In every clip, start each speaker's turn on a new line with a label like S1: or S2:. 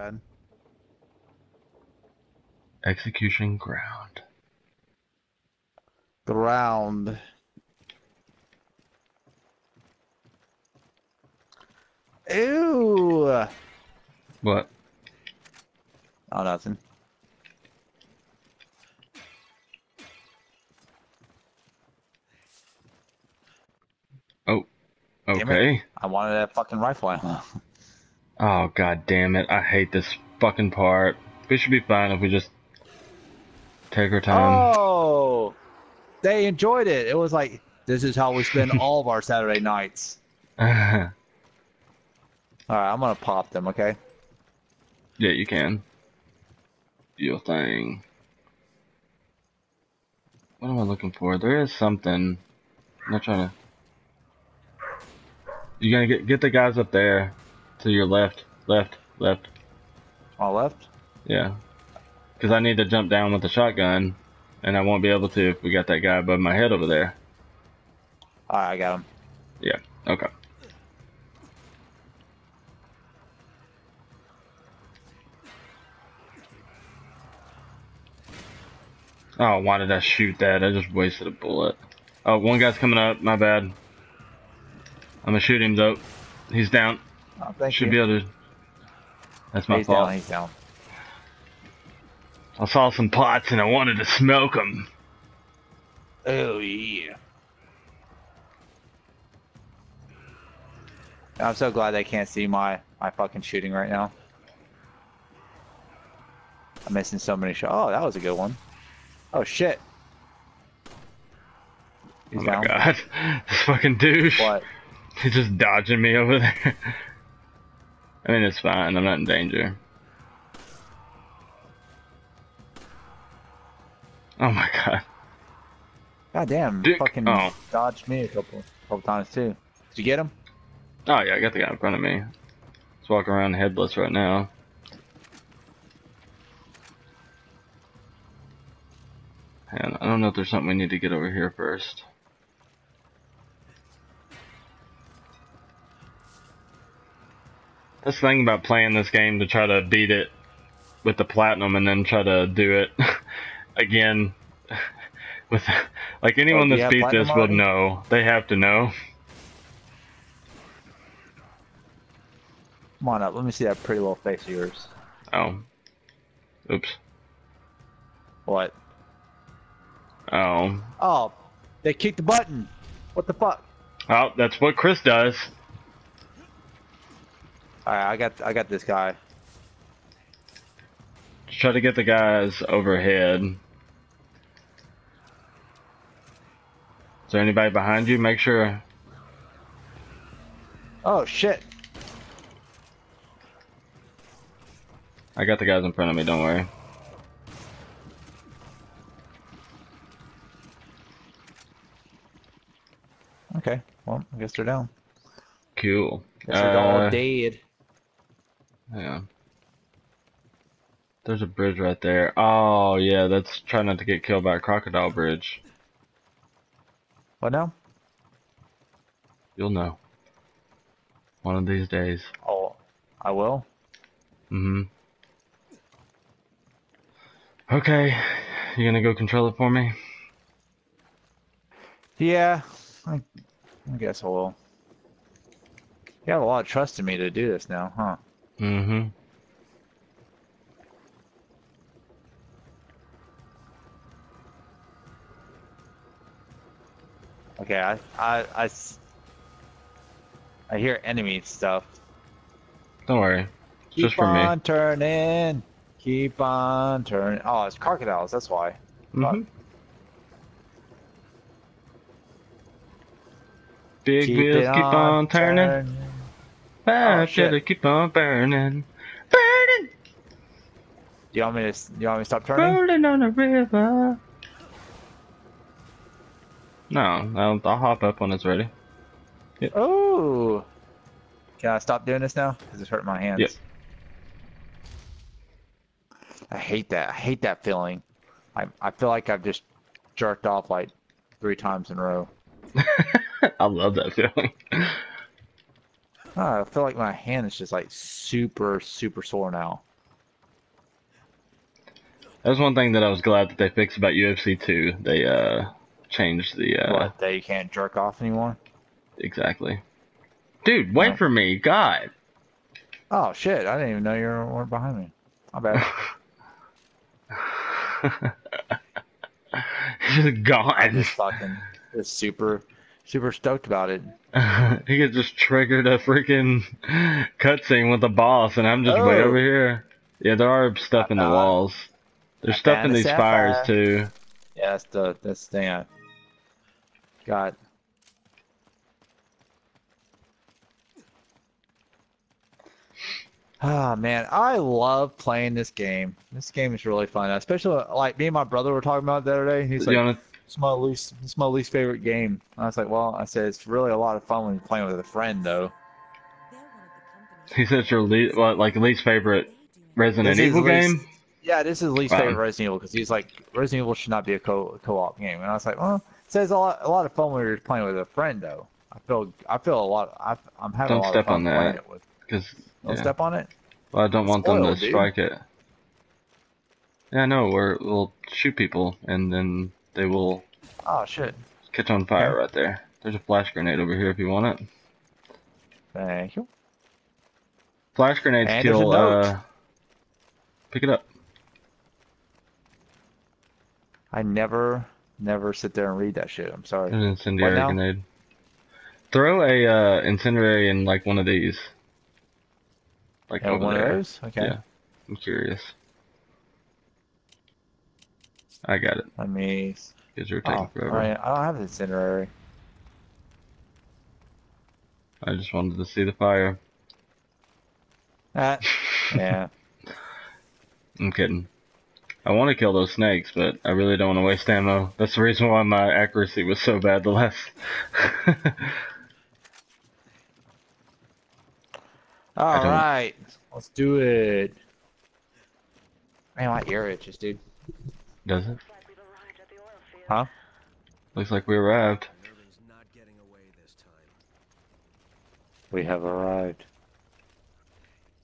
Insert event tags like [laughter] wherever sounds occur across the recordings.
S1: bad.
S2: Execution ground.
S1: Ground. Ew.
S2: What?
S1: Oh, nothing.
S2: Oh. Okay.
S1: I wanted that fucking rifle ammo. [laughs]
S2: Oh god damn it. I hate this fucking part. We should be fine if we just take our time.
S1: Oh, they enjoyed it. It was like this is how we spend [laughs] all of our Saturday nights. [laughs] All right, I'm gonna pop them. Okay.
S2: Yeah, you can. Your thing. What am I looking for? There is something. I'm not trying to. You gotta get get the guys up there to your left, left, left.
S1: On left.
S2: Yeah. Because I need to jump down with the shotgun, and I won't be able to if we got that guy above my head over there.
S1: All right, I got him.
S2: Yeah. Okay. Oh, why did I shoot that? I just wasted a bullet. Oh, one guy's coming up. My bad. I'm gonna shoot him though. He's down.
S1: Oh, thank
S2: Should
S1: you.
S2: be able to. That's my
S1: he's
S2: fault.
S1: down. He's down.
S2: I saw some pots and I wanted to smoke them.
S1: Oh yeah. I'm so glad they can't see my my fucking shooting right now. I'm missing so many shots. Oh, that was a good one. Oh shit. He's
S2: oh
S1: down.
S2: my god. [laughs] This fucking douche.
S1: What?
S2: He's just dodging me over there. I mean, it's fine. I'm not in danger. Oh my god.
S1: God damn,
S2: Dick.
S1: fucking
S2: Oh.
S1: dodged me a couple couple times too. Did you get him?
S2: Oh yeah, I got the guy in front of me. He's walking around headless right now. And I don't know if there's something we need to get over here first. That's the thing about playing this game to try to beat it with the platinum and then try to do it [laughs] again [laughs] with like anyone
S1: Oh,
S2: that's beat this would know. They have to know.
S1: Come on up, let me see that pretty little face of yours.
S2: Oh. Oops.
S1: What?
S2: Oh.
S1: Oh, they kicked the button. What the fuck?
S2: Oh, that's what Chris does.
S1: Alright, I got I got this guy.
S2: Just try to get the guys overhead. Is there anybody behind you? Make sure.
S1: Oh shit.
S2: I got the guys in front of me, don't worry.
S1: Okay, well, I guess they're down.
S2: Cool.
S1: Guess they're all
S2: Uh,
S1: dead.
S2: Yeah. There's a bridge right there. Oh, yeah, that's trying not to get killed by a crocodile bridge.
S1: What now?
S2: You'll know. One of these days.
S1: Oh, I will.
S2: Mm-hmm. Okay. You gonna go control it for me?
S1: Yeah, I, I guess I will. You have a lot of trust in me to do this now, huh?
S2: Mm-hmm.
S1: Okay, I I I hear enemy stuff.
S2: Don't worry.
S1: Keep
S2: just for me.
S1: Keep on turning. Keep on turning. Oh, it's crocodiles. That's why.
S2: Mm -hmm. Big wheels
S1: it
S2: keep on turning. Fire
S1: Oh, shit.
S2: should keep on burning. Burning,
S1: Do you want me to? s- Do you want me to stop turning?
S2: rolling on the river. No, I'll, I'll hop up when it's ready.
S1: Oh. Can I stop doing this now? Because it's hurting my hands.
S2: Yep.
S1: I hate that. I hate that feeling. I I feel like I've just jerked off like three times in a row. [laughs]
S2: I love that feeling.
S1: I feel like my hand is just like super super sore now.
S2: That was one thing that I was glad that they fixed about UFC 2. They uh changed the uh
S1: What? That you can't jerk off anymore?
S2: exactly. Dude, wait for me. God.
S1: Oh shit! I didn't even know you were behind me. My bad. [laughs] [laughs]
S2: He's just gone.
S1: just fucking just super, super stoked about it. [laughs]
S2: he could just triggered a freaking cutscene with the boss, and I'm just way
S1: Oh.
S2: over here. Yeah, there are stuff in the
S1: Uh-uh.
S2: walls. There's stuff in these fires too.
S1: Yeah, that's the that's the thing I got. Ah man, I love playing this game. This game is really fun, especially like me and my brother were talking about it the other day. He's like, "It's my least, it's my least favorite game." I was like, "Well," I said, "It's really a lot of fun when you're playing with a friend, though." [laughs]
S2: he said it's your least, what, like least favorite Resident
S1: This is
S2: Evil
S1: least-
S2: game.
S1: Yeah, this is least
S2: Wow.
S1: favorite Resident Evil because he's like Resident Evil should not be a co co-op game, and I was like, well, it says a lot a lot of fun when you're playing with a friend though. I feel I feel a lot. I, I'm having
S2: Don't
S1: a lot
S2: step
S1: of fun
S2: on that.
S1: playing it with.
S2: Because
S1: Don't
S2: yeah.
S1: step on it.
S2: well, I don't want them to
S1: Spoiled, dude.
S2: strike it. Yeah, no, we're, we'll shoot people, and then they will
S1: Oh shit!
S2: catch on fire
S1: Okay.
S2: right there. There's a flash grenade over here if you want it.
S1: Thank you.
S2: Flash grenades
S1: And
S2: kill. Uh, pick it up.
S1: I never never sit there and read that shit. I'm sorry.
S2: There's an incendiary grenade. Throw a uh, incendiary in like one of these. Like over
S1: one
S2: there.
S1: of those. Okay.
S2: Yeah. I'm curious. I got it.
S1: Let me.
S2: Because you're
S1: Oh,
S2: taking
S1: all
S2: forever.
S1: right. I don't have the incendiary.
S2: I just wanted to see the fire.
S1: Ah, [laughs] yeah.
S2: I'm kidding. I want to kill those snakes, but I really don't want to waste ammo. That's the reason why my accuracy was so bad the last. [laughs]
S1: All right, let's do it. Man, my ear itches, dude.
S2: Does it?
S1: Huh?
S2: Looks like we arrived.
S3: Merlin's not getting away this time.
S1: We have arrived.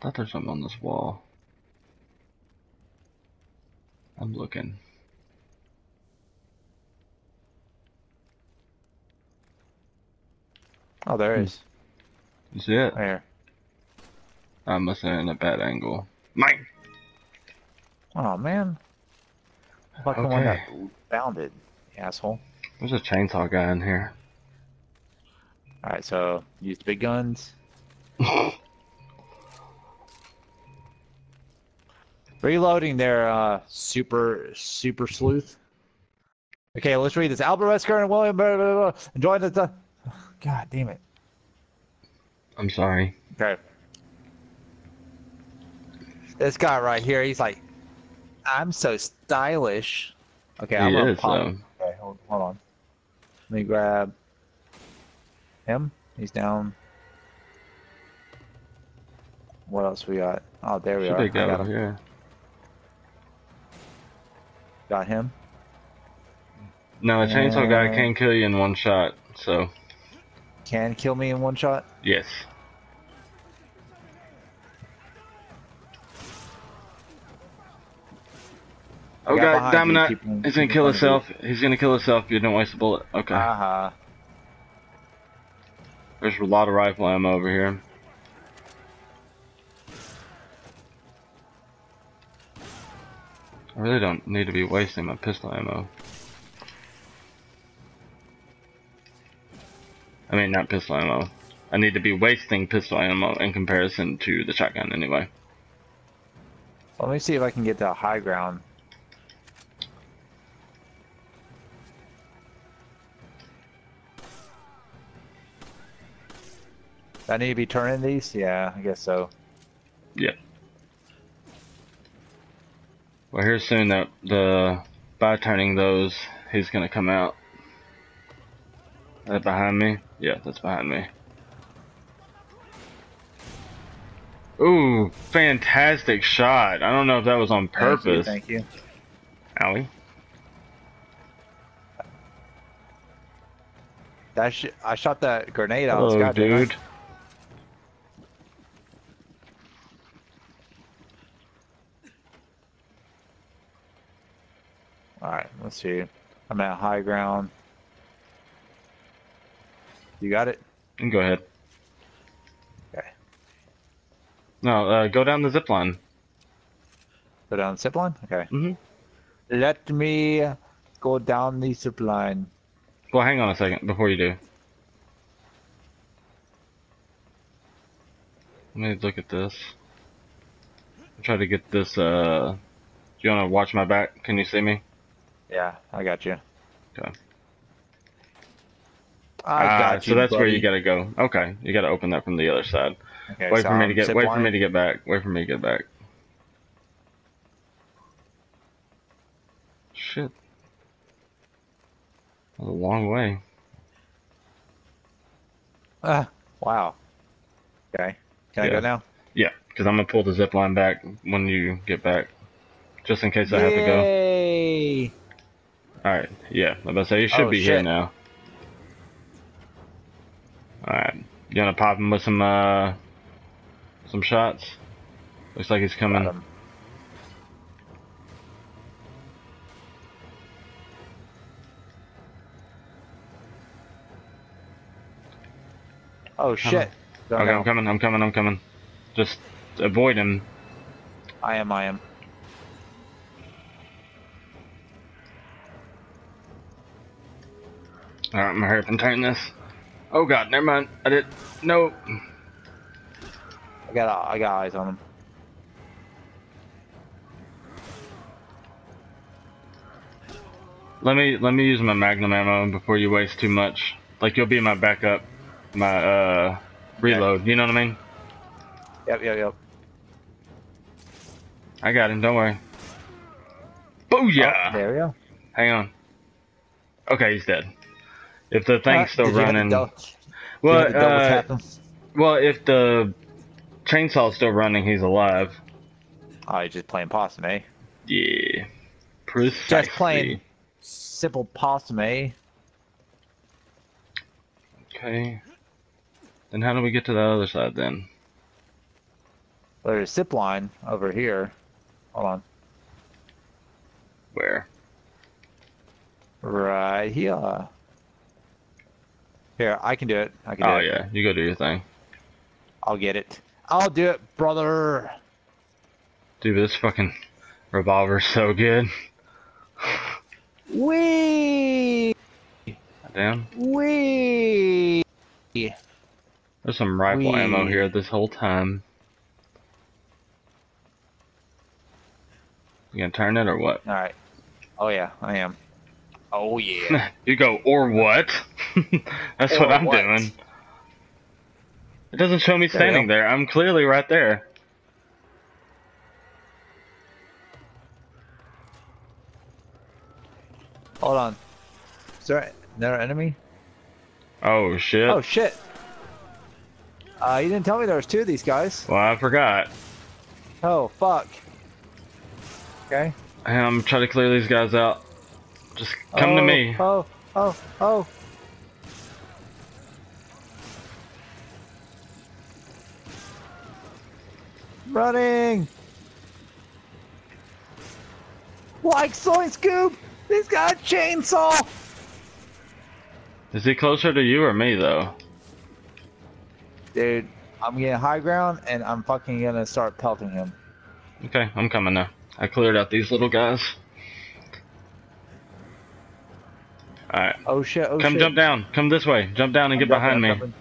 S2: thought there's something on this wall. I'm looking.
S1: Oh, there
S2: Hmm.
S1: is.
S2: You see it?
S1: There.
S2: I must have in a bad angle. Mine!
S1: Oh man. I thought the one that found it, asshole.
S2: There's a chainsaw guy in here.
S1: All right, so use the big guns. [laughs] Reloading their uh, super super sleuth. Okay, let's read this. Albert Wesker and William blah, blah, blah, enjoying the. the- [sighs] God damn it.
S2: I'm sorry.
S1: Okay. This guy right here, he's like, I'm so stylish. Okay, I'm
S2: he
S1: gonna
S2: is,
S1: pop.
S2: though.
S1: Okay, hold, hold on. Let me grab him. He's down. What else we got? Oh, there we
S2: Should
S1: are.
S2: be
S1: I
S2: a guy
S1: got, him.
S2: here.
S1: got him.
S2: No, a chainsaw guy can kill you in one shot, so,
S1: Can kill me in one shot.
S2: yes.
S1: I
S2: Oh
S1: got
S2: god,
S1: behind you,
S2: Dominant! He's gonna kill
S1: him in front
S2: himself. He's gonna kill himself if you don't waste a bullet. Okay.
S1: Uh huh.
S2: There's a lot of rifle ammo over here. I really don't need to be wasting my pistol ammo. I mean, not pistol ammo. I need to be wasting pistol ammo in comparison to the shotgun anyway.
S1: Let me see if I can get to high ground. I need to be turning these? Yeah, I guess so.
S2: Yeah. Well, here soon that the by turning those, he's gonna come out. That behind me? Yeah, that's behind me. Ooh, fantastic shot. I don't know if that was on
S1: Thank you,
S2: purpose.
S1: Thank you.
S2: Owie.
S1: That sh I shot that grenade out. of this
S2: Hello,
S1: guy, didn't I?
S2: dude.
S1: Alright, let's see. I'm at high ground. You got it?
S2: You go ahead.
S1: Okay.
S2: No, uh, go down the zip line.
S1: Go down the zip line? Okay.
S2: hmm
S1: Let me go down the zip line.
S2: Well, hang on a second before you do. Let me look at this. I'll try to get this, uh... Do you want to watch my back? Can you see me?
S1: Yeah, I got you.
S2: Okay.
S1: I
S2: Ah,
S1: got you.
S2: so that's where you gotta go. Okay, you gotta open that from the other side.
S1: Okay,
S2: wait
S1: so
S2: for me
S1: I'm
S2: to get.
S1: zip
S2: Wait for me to get back. Wait for me to get back. Shit. That a long way.
S1: Ah, wow. Okay. Can I go now?
S2: Yeah, because I'm gonna pull the zip line back when you get back, just in case I have to go.
S1: Yay!
S2: All right. Yeah, I'm about to say you should
S1: Oh,
S2: be here now. All right. You wanna pop him with some uh some shots? Looks like he's coming.
S1: Oh shit.
S2: Okay,
S1: know.
S2: I'm coming. I'm coming. I'm coming. Just avoid him.
S1: I am, I am.
S2: I'm gonna hurry up and turn this. Oh god, never mind. I did. No.
S1: I got I got eyes on him.
S2: Let me let me use my magnum ammo before you waste too much. Like you'll be my backup, my uh reload. You know what I mean?
S1: Yep, yep, yep.
S2: I got him. Don't worry.
S1: Oh,
S2: Booyah!
S1: there we go.
S2: Hang on. Okay, he's dead. If the thing's still
S1: did you have to
S2: running,
S1: dou-
S2: well,
S1: have to double
S2: uh, well, if the chainsaw's still running, he's alive.
S1: Oh, you're just playing possum, eh?
S2: Yeah, precisely.
S1: Just playing simple possum, eh?
S2: Okay. Then how do we get to the other side then?
S1: There's a zip line over here. Hold on.
S2: Where?
S1: Right here. Here, I can do it. I can do
S2: Oh
S1: it.
S2: yeah, you go do your thing.
S1: I'll get it. I'll do it, brother.
S2: Dude, this fucking revolver's so good.
S1: Wee!
S2: Damn.
S1: Wee!
S2: There's some rifle
S1: Wee.
S2: ammo here this whole time. You gonna turn it or what?
S1: Alright. Oh yeah, I am. Oh yeah. [laughs]
S2: you go, or what? [laughs] That's
S1: Or
S2: what I'm
S1: what?
S2: doing. It doesn't show me standing
S1: go.
S2: there. I'm clearly right there.
S1: Hold on. Is there another enemy?
S2: Oh shit.
S1: Oh shit. Uh, you didn't tell me there was two of these guys.
S2: Well, I forgot.
S1: Oh fuck. Okay.
S2: I'm trying to clear these guys out. Just come to
S1: Oh,
S2: me.
S1: Oh, oh, oh. Running! Like Soy Scoop! He's got a chainsaw!
S2: Is he closer to you or me though?
S1: Dude, I'm getting high ground and I'm fucking gonna start pelting him.
S2: Okay, I'm coming now. I cleared out these little guys. Alright,
S1: Oh shit, oh
S2: come
S1: shit.
S2: jump down. Come this way. Jump down and
S1: I'm
S2: get behind me.
S1: jumping.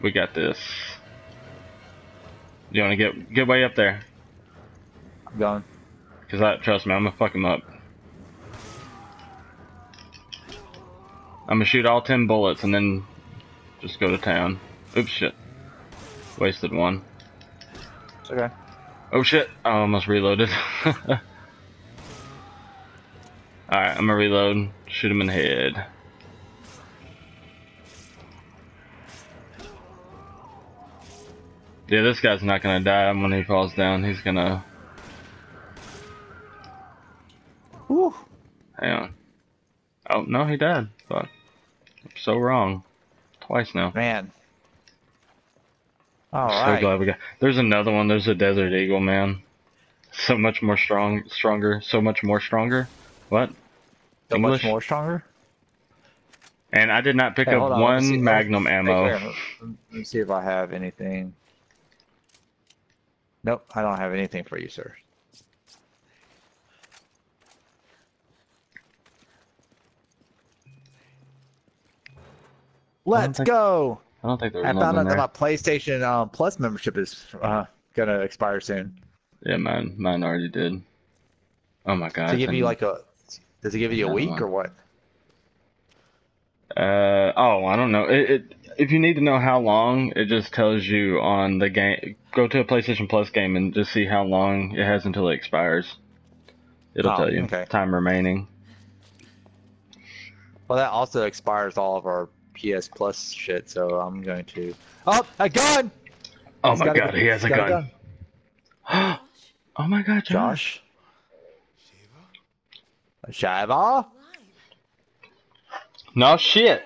S2: We got this. You wanna get get way up there?
S1: I'm going.
S2: Cause I trust me, I'm gonna fuck him up. I'm gonna shoot all ten bullets and then just go to town. Oops, shit. Wasted one.
S1: It's okay.
S2: Oh shit! I almost reloaded. [laughs] Alright, I'm gonna reload. Shoot him in the head. Yeah, this guy's not gonna die when he falls down. He's gonna.
S1: Whew.
S2: Hang on. Oh, no, he died. Fuck. I'm so wrong. Twice now.
S1: Man.
S2: I'm so glad we got. There's another one. There's a Desert Eagle, man. So much more strong, stronger. So much more stronger. What?
S1: So
S2: English?
S1: much more stronger.
S2: And I did not pick
S1: Hey,
S2: up
S1: on,
S2: one
S1: see-
S2: Magnum ammo.
S1: let me see if I have anything. Nope, I don't have anything for you, sir. Let's
S2: think-
S1: go!
S2: I don't think there
S1: I found out that my PlayStation um, Plus membership is uh, gonna expire soon.
S2: Yeah, mine, mine already did. Oh my god.
S1: Does it give you like a? Does it give you a week or what?
S2: Uh oh, I don't know. It, it if you need to know how long, it just tells you on the game. Go to a PlayStation Plus game and just see how long it has until it expires. It'll
S1: Oh,
S2: tell you
S1: okay.
S2: time remaining.
S1: Well, that also expires all of our PS Plus shit, so I'm going to. Oh, a gun!
S2: Oh
S1: He's
S2: my
S1: a
S2: god, he has a
S1: he's got
S2: gun. [gasps] oh my god, Josh.
S1: Josh. Sheva?
S2: No shit.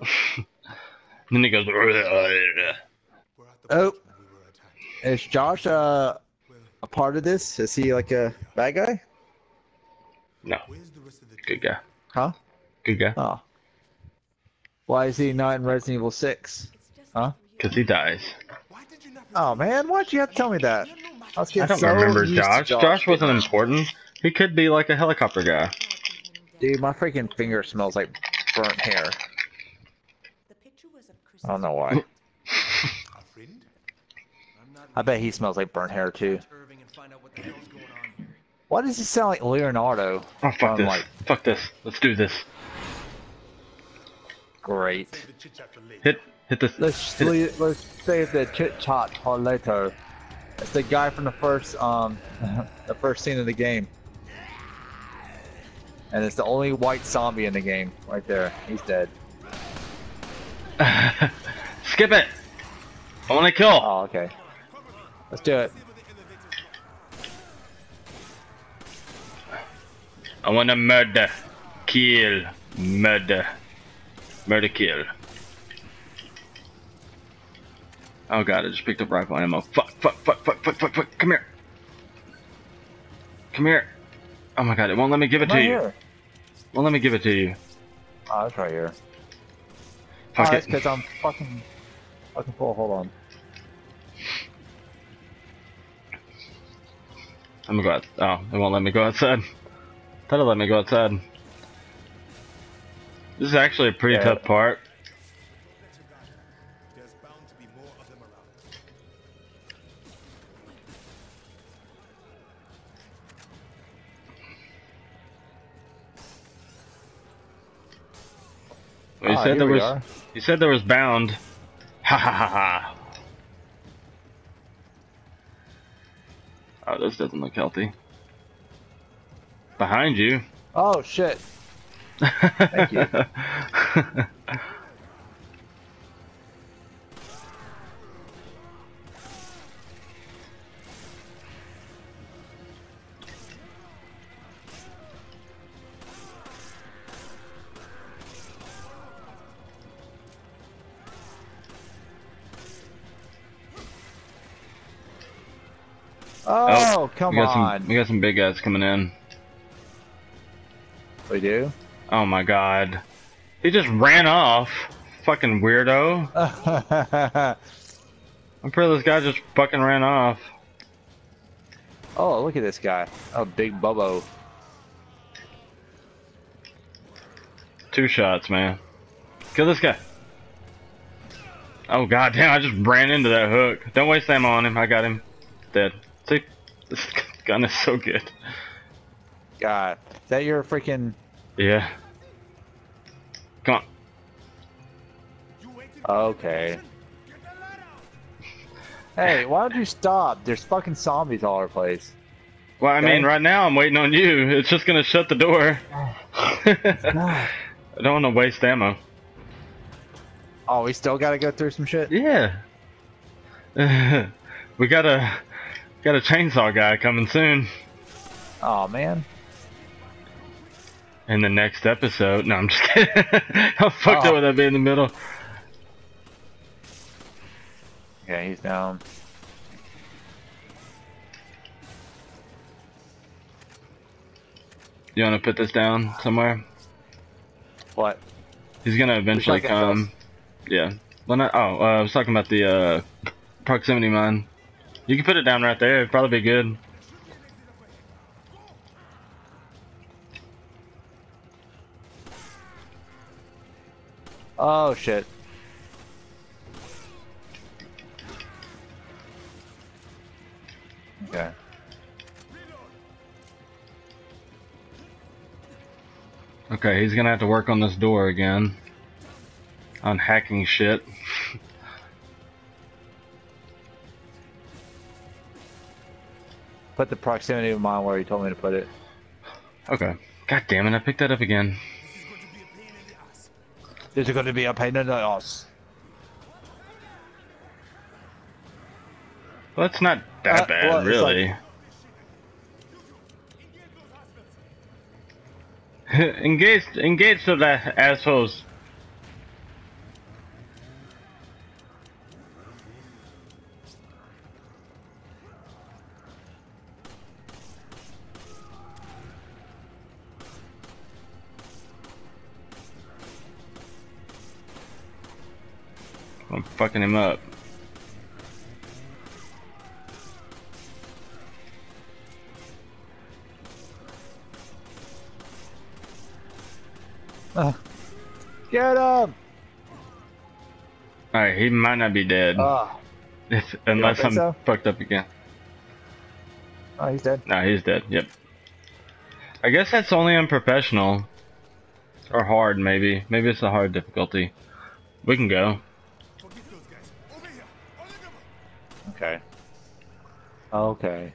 S2: [laughs] then he goes.
S1: Oh, is Josh uh, a part of this? Is he like a bad guy?
S2: No, good guy.
S1: Huh?
S2: Good guy.
S1: Oh. Why is he not in Resident Evil 6? Huh?
S2: Because he dies.
S1: Oh man, why'd you have to tell me that? I was
S2: I don't
S1: so
S2: remember
S1: to
S2: Josh. Josh wasn't important. He could be like a helicopter guy.
S1: Dude, my freaking finger smells like burnt hair. I don't know why. [laughs] I bet he smells like burnt hair too.
S3: Irving and find out what the hell's going on here.
S1: Why does he sound like Leonardo?
S2: Oh fuck this.
S1: like
S2: Fuck this. Let's do this.
S1: great.
S2: Hit hit this.
S1: Let's
S2: hit it.
S1: let's save the chit chat for later. It's the guy from the first um [laughs] the first scene of the game. And it's the only white zombie in the game, right there. He's dead. [laughs]
S2: Skip it. I want to kill.
S1: Oh, okay. Let's do it.
S2: I want to murder, kill, murder, murder, kill. Oh god, I just picked up rifle ammo. Fuck, fuck, fuck, fuck, fuck, fuck, fuck. Come here. Come here. Oh my god, it won't let me give it to you.
S1: here.
S2: Won't let me give it to you.
S1: Oh, it's right here.
S2: Fuck
S1: oh,
S2: it.
S1: it's because I'm fucking fucking full. Hold on.
S2: I'm gonna go out. Oh, it won't let me go outside. It let me go outside. This is actually a pretty
S1: Yeah.
S2: tough part.
S4: There's bound to be more of them around.
S2: Well, you
S1: Ah,
S2: said there was. You said there was bound. Ha ha ha ha. Oh, this doesn't look healthy. Behind you.
S1: Oh shit. [laughs] Thank you. [laughs] Oh, come
S2: we
S1: on.
S2: some. We got some big guys coming in.
S1: We do?
S2: Oh my god. He just ran off. Fucking weirdo. [laughs] I'm pretty this guy just fucking ran off.
S1: oh, look at this guy. Oh, big Bubbo.
S2: Two shots, man. Kill this guy. Oh god damn, I just ran into that hook. Don't waste ammo on him. I got him. Dead. See? This [laughs] gun is so good.
S1: God. Is that your freaking.
S2: Yeah. Come on.
S1: Okay. Hey, why don't you stop? There's fucking zombies all over the place.
S2: Well, I mean, right now I'm waiting on you. It's just gonna shut the door. [sighs] I don't want to waste ammo.
S1: Oh, we still gotta go through some shit?
S2: Yeah. [laughs] we got a Got a chainsaw guy coming soon.
S1: Oh man.
S2: In the next episode. No, I'm just [laughs] kidding. How fucked up would that be in the middle?
S1: Okay, he's down.
S2: You wanna put this down somewhere?
S1: What?
S2: He's gonna eventually come. Yeah. Well, not, oh, uh, I was talking about the uh, proximity mine. You can put it down right there. It'd probably be good.
S1: Oh shit. Okay.
S2: Okay, he's gonna have to work on this door again. On hacking shit.
S1: Put the proximity of mine where you told me to put it.
S2: Okay. God damn it, I picked that up again.
S1: This is going to be a pain in the ass.
S2: Well, it's not that
S1: Uh,
S2: bad,
S1: well,
S2: really. [laughs] engage, engage those a- assholes. I'm fucking him up.
S1: Get him!
S2: Alright, he might not be dead.
S1: Ah,
S2: If, unless I'm
S1: so?
S2: fucked up again.
S1: oh, he's dead.
S2: No, he's dead. Yep. I guess that's only unprofessional. Or hard, maybe. Maybe it's a hard difficulty. We can go.
S1: Okay.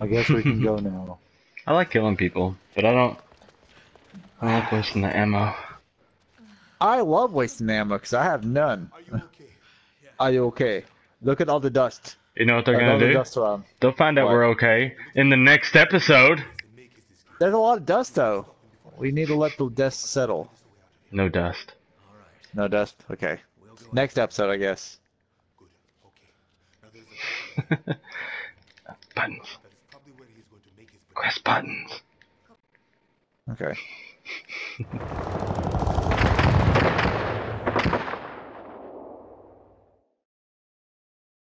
S1: I guess we can go [laughs] now.
S2: I like killing people, but I don't. I don't like wasting the ammo.
S1: I love wasting ammo because I have none.
S4: Are you okay? [laughs]
S1: Are you okay? Look at all the dust.
S2: You know what they're
S1: Look at all
S2: gonna
S1: the
S2: do?
S1: dust around.
S2: They'll find out
S1: What?
S2: we're okay in the next episode.
S1: There's a lot of dust though. We need to let the dust settle.
S2: No dust.
S1: No dust? Okay. Next episode, I guess. [laughs]
S4: Good. Okay. Now there's a
S2: buttons.
S4: that is probably where he's going to make his
S2: Press buttons.
S1: Okay. [laughs]